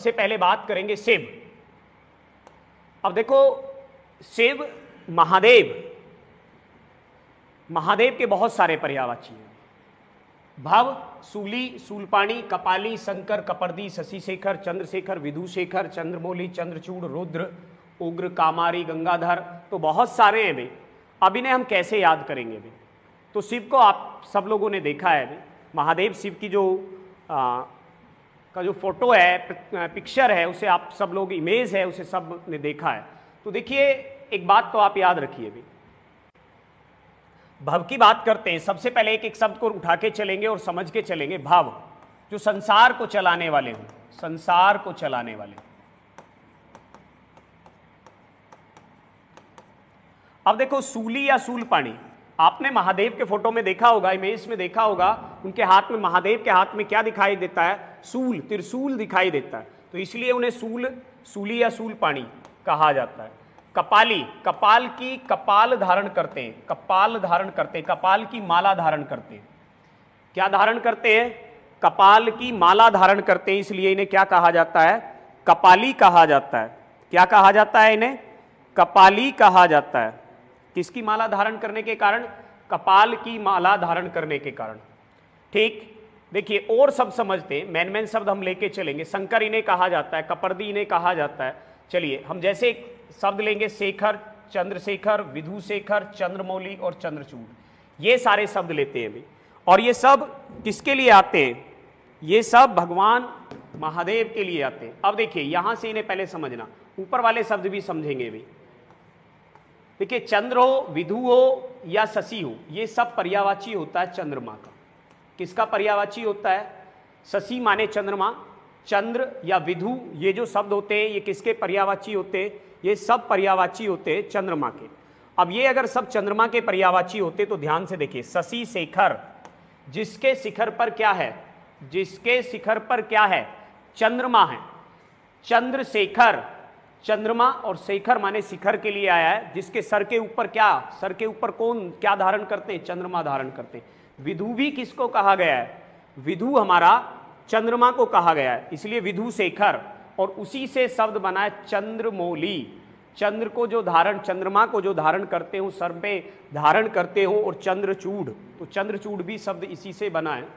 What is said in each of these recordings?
सबसे पहले बात करेंगे शिव अब देखो शिव महादेव महादेव के बहुत सारे पर्यावाची हैं। भव सूली सूलपाणी कपाली शंकर कपर्दी शशिशेखर चंद्रशेखर विधुशेखर चंद्रमोली चंद्रचूड़ रुद्र उग्र कामारी गंगाधर तो बहुत सारे हैं भाई अब इन्हें हम कैसे याद करेंगे भाई तो शिव को आप सब लोगों ने देखा है महादेव शिव की जो आ, का जो फ़ोटो है पिक्चर है, उसे आप सब लोग, इमेज है, उसे सबने देखा है। तो देखिए, एक बात तो आप याद रखिए भाई भव की बात करते हैं, सबसे पहले एक एक शब्द को उठा के चलेंगे और समझ के चलेंगे। भाव, जो संसार को चलाने वाले हों, संसार को चलाने वाले। अब देखो, सूली या सूल पानी आपने महादेव के फ़ोटो में देखा होगा, इमेज में देखा होगा, उनके हाथ में, महादेव के हाथ में क्या दिखाई देता है? सूल, त्रिशूल दिखाई देता है। तो इसलिए उन्हें सूल, सूली या सूल पानी कहा जाता है। कपाली, कपाल की कपाल धारण करते हैं, कपाल धारण करते हैं, कपाल की माला धारण करते हैं। क्या धारण करते हैं? कपाल की माला धारण करते हैं, इसलिए इन्हें क्या कहा जाता है? कपाली कहा जाता है। क्या कहा जाता है इन्हें? कपाली कहा जाता है। किसकी माला धारण करने के कारण? कपाल की माला धारण करने के कारण। ठीक? देखिए, और सब समझते हैं। मैन मैन शब्द हम लेके चलेंगे। शंकर इन्हें कहा जाता है, कपर्दी इन्हें कहा जाता है। चलिए, हम जैसे एक शब्द लेंगे, शेखर, चंद्रशेखर, विधुशेखर, चंद्रमौली और चंद्रचूड़। ये सारे शब्द लेते हैं अभी। और ये सब किसके लिए आते हैं? ये सब भगवान महादेव के लिए आते हैं। अब देखिए, यहाँ से इन्हें पहले समझना। ऊपर वाले शब्द भी समझेंगे अभी। देखिए, चंद्र हो विधु हो या शशि हो, ये सब पर्यावाची होता है चंद्रमा का। किसका पर्यावाची होता है? शशि माने चंद्रमा, चंद्र या विधु ये जो शब्द होते हैं, ये किसके पर्यावाची होते हैं? ये सब पर्यावाची होते हैं चंद्रमा के। अब ये अगर सब चंद्रमा के पर्यावाची होते तो ध्यान से देखिए, शशि शेखर, जिसके शिखर पर क्या है? जिसके शिखर पर क्या है? चंद्रमा है। चंद्रशेखर चंद्रमा और शेखर माने शिखर के लिए आया है, जिसके सर के ऊपर क्या, सर के ऊपर कौन, क्या धारण करते हैं? चंद्रमा धारण करते हैं। विधु भी किसको कहा गया है? विधु हमारा चंद्रमा को कहा गया है, इसलिए विधु शेखर, और उसी से शब्द बना है चंद्रमौली। चंद्र को जो धारण, चंद्रमा को जो धारण करते हो, सर पे धारण करते हो, और चंद्रचूड़ तो चंद्रचूड़ भी शब्द इसी से बना है।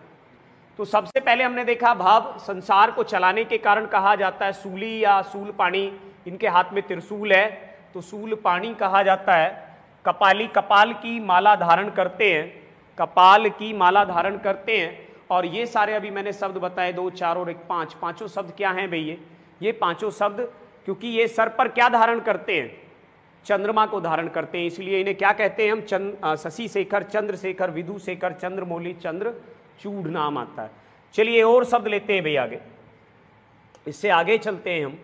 तो सबसे पहले हमने देखा, भाव संसार को चलाने के कारण कहा जाता है, सूली या सूल पानी इनके हाथ में त्रिशूल है तो सूल पानी कहा जाता है। कपाली कपाल की माला धारण करते हैं, कपाल की माला धारण करते हैं। और ये सारे अभी मैंने शब्द बताए, दो, चार और एक, पाँच। पाँचों शब्द क्या हैं भैया ये? पाँचों शब्द, क्योंकि ये सर पर क्या धारण करते हैं? चंद्रमा को धारण करते हैं, इसलिए इन्हें क्या कहते हैं हम? चंद शशि शेखर, चंद्रशेखर विधु शेखर, चंद्रमौली, चंद्र चूढ़ नाम आता है। चलिए और शब्द लेते हैं भैया आगे। इससे आगे चलते हैं हम।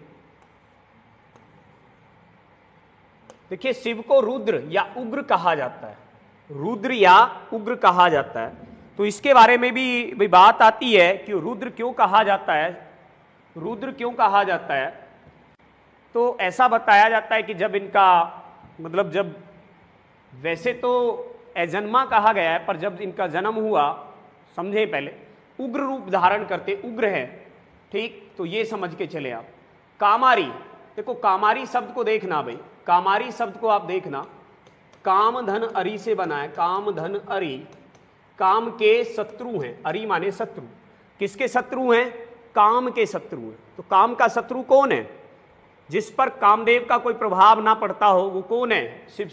देखिए शिव को रुद्र या उग्र कहा जाता है। रुद्र या उग्र कहा जाता है। तो इसके बारे में भी, भी बात आती है कि रुद्र क्यों कहा जाता है। रुद्र क्यों कहा जाता है? तो ऐसा बताया जाता है कि जब इनका मतलब जब वैसे तो एजन्मा कहा गया है पर जब इनका जन्म हुआ समझे पहले उग्र रूप धारण करते उग्र है ठीक? तो ये समझ के चले आप। कामारी देखो, कामारी शब्द को देखना भाई। कामारी शब्द को आप देखना। काम, धन, अरी से बना है। काम, धन, अरी। काम के शत्रु हैं। अरी माने शत्रु। किसके शत्रु हैं? काम के शत्रु हैं। तो काम का शत्रु कौन है? जिस पर कामदेव का कोई प्रभाव ना पड़ता हो, वो कौन है? शिव